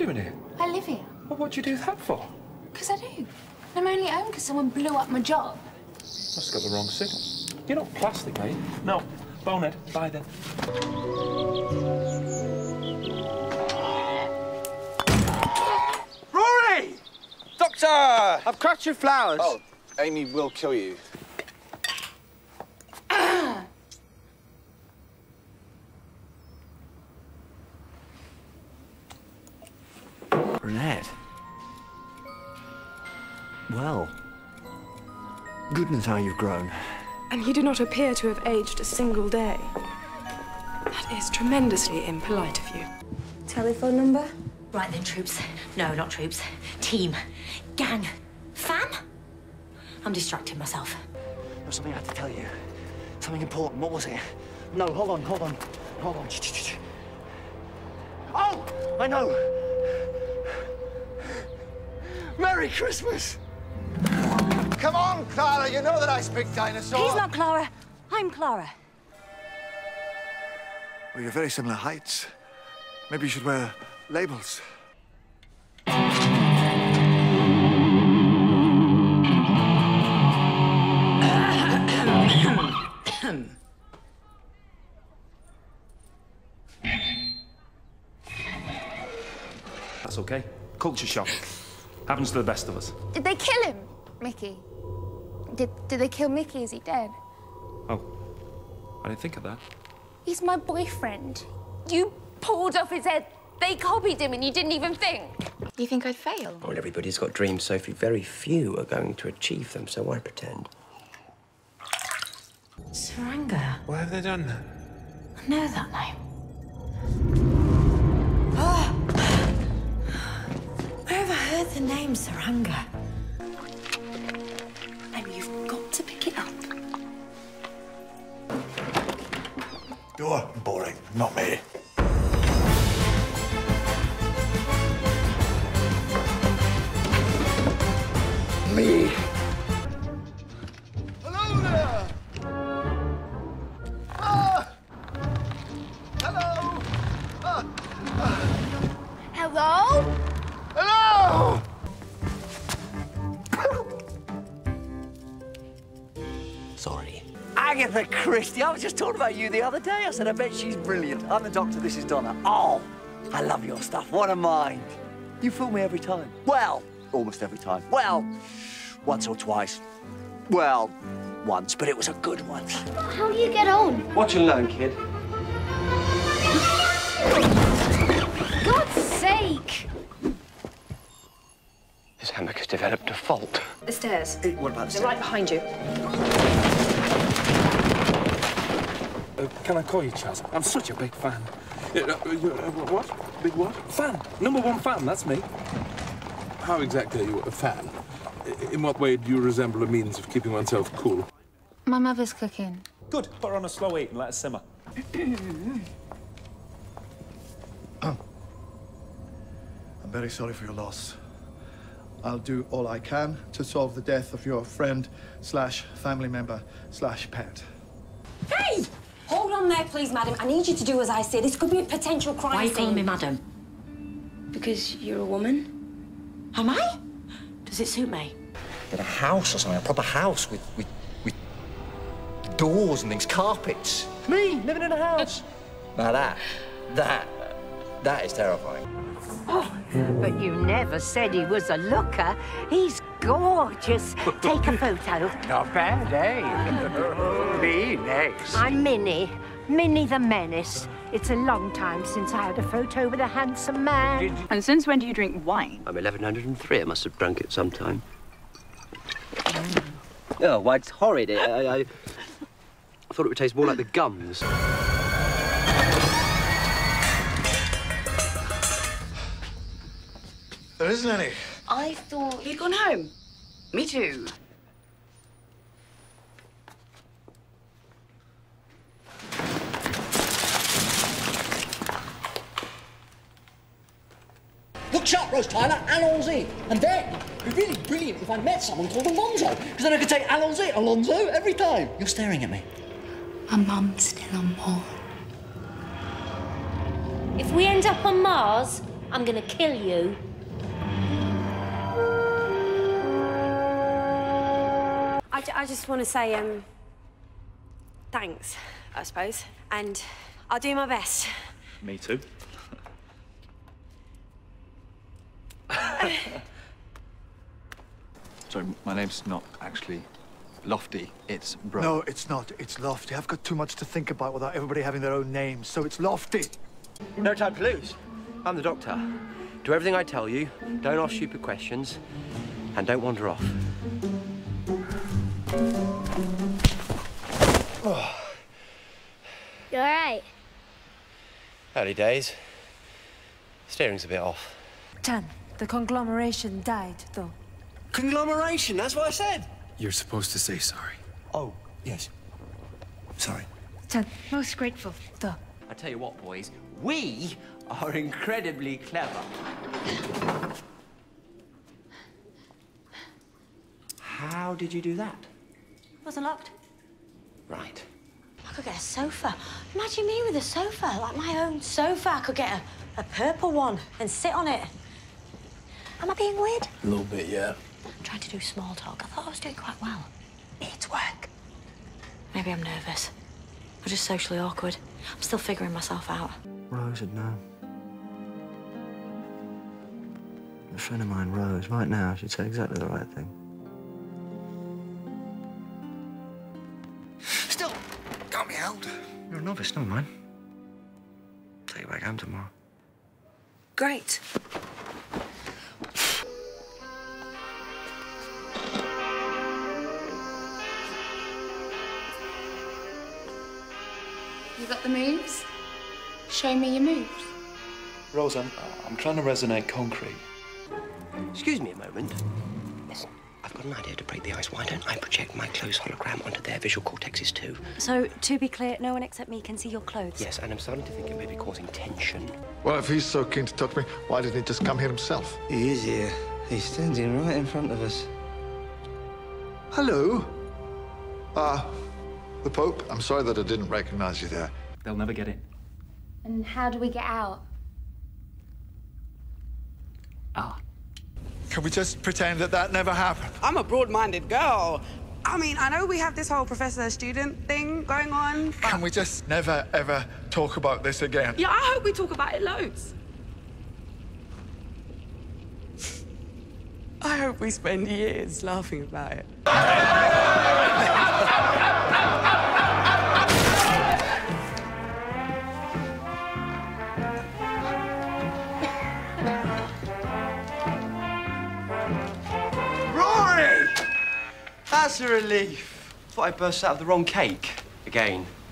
doing here? I live here. Well, what'd you do that for? Because I do. I'm only home because someone blew up my job. Must have got the wrong signal. You're not plastic, are you? No. Bonehead. Bye then. Rory! Doctor! I've cracked your flowers. Oh, Amy will kill you. Well. Goodness, how you've grown. And you do not appear to have aged a single day. That is tremendously impolite of you. Telephone number? Right then, troops. No, not troops. Team. Gang. Fam? I'm distracting myself. There's something I had to tell you. Something important. What was it? No, hold on, hold on. Hold on. Oh! I know! Merry Christmas! Come on, Clara, you know that I speak dinosaur. He's not Clara. I'm Clara. Well, you're very similar heights. Maybe you should wear labels. That's okay. Culture shock. Happens to the best of us. Did they kill him, Mickey? Did, did they kill Mickey? Is he dead? Oh. I didn't think of that. He's my boyfriend. You pulled off his head. They copied him and you didn't even think. Do you think I'd fail? Well, everybody's got dreams, Sophie. Very few are going to achieve them, so why pretend? Saranga. What have they done? That? I know that name. Oh! I overheard the name Saranga. Not me. Me. Hello there! Ah! Hello! Ah! Hello? Hello! Agatha Christie. I was just talking about you the other day. I said, I bet she's brilliant. I'm the doctor, this is Donna. Oh, I love your stuff. What a mind. You fool me every time. Well, almost every time. Well, once or twice. Well, once, but it was a good one. How do you get on? Watch and learn, kid. God's sake! This hammock has developed a fault. The stairs. What about the They're right behind you. Uh, can I call you Chaz? I'm such a big fan. Uh, uh, uh, what? Big what? Fan. Number one fan, that's me. How exactly are you a fan? In what way do you resemble a means of keeping oneself cool? My mother's cooking. Good. Put her on a slow eat and let her simmer. I'm very sorry for your loss. I'll do all I can to solve the death of your friend slash family member slash pet. Hey! Hold on there, please, madam. I need you to do as I say. This could be a potential crime Why are you scene. calling me madam? Because you're a woman? Am I? Does it suit me? Get a house or something, a proper house with, with, with doors and things, carpets. Me, living in a house. now that, that, that is terrifying. Oh, but you never said he was a looker. He's gorgeous. Take a photo. Not bad, eh? Be nice. I'm Minnie. Minnie the Menace. It's a long time since I had a photo with a handsome man. And since when do you drink wine? I'm 1103. I must have drunk it sometime. Oh, why, it's horrid. I, I, I thought it would taste more like the gums. Isn't any. I thought you'd gone home. Me too. Look sharp, Rose Tyler, allons-y. And then, it'd be really brilliant if I met someone called Alonzo, because then I could say allons-y, Alonzo, every time. You're staring at me. My mum's still on board. If we end up on Mars, I'm gonna kill you. I, I just want to say, um, thanks, I suppose, and I'll do my best. Me too. Sorry, my name's not actually Lofty. It's Bro. No, it's not. It's Lofty. I've got too much to think about without everybody having their own names, so it's Lofty. No time to lose. I'm the doctor. Do everything I tell you, don't ask stupid questions, and don't wander off. You all right? Early days. Steering's a bit off. Chan, the conglomeration died, though. Conglomeration, that's what I said. You're supposed to say sorry. Oh, yes. Sorry. Chan, most grateful, though. I tell you what, boys, we are incredibly clever. How did you do that? Wasn't locked. Right. I could get a sofa. Imagine me with a sofa, like my own sofa. I could get a, a purple one and sit on it. Am I being weird? A little bit, yeah. I'm trying to do small talk. I thought I was doing quite well. It's work. Maybe I'm nervous. Or just socially awkward. I'm still figuring myself out. Rose had known. A friend of mine, Rose, right now, she'd say exactly the right thing. Still, got me out. You're a novice, never mind. Take you back home tomorrow. Great. You got the moves? Show me your moves. Rose, I'm, I'm trying to resonate concrete. Excuse me a moment. Listen, I've got an idea to break the ice. Why don't I project my clothes hologram onto their visual cortexes too? So, to be clear, no one except me can see your clothes. Yes, and I'm starting to think it may be causing tension. Well, if he's so keen to touch me, why didn't he just come here himself? He is here. He's standing right in front of us. Hello. Uh, the Pope. I'm sorry that I didn't recognize you there. They'll never get in. And how do we get out? Can we just pretend that that never happened? I'm a broad-minded girl. I mean, I know we have this whole professor-student thing going on, but... Can we just never, ever talk about this again? Yeah, I hope we talk about it loads. I hope we spend years laughing about it. a relief. Thought I burst out of the wrong cake. Again.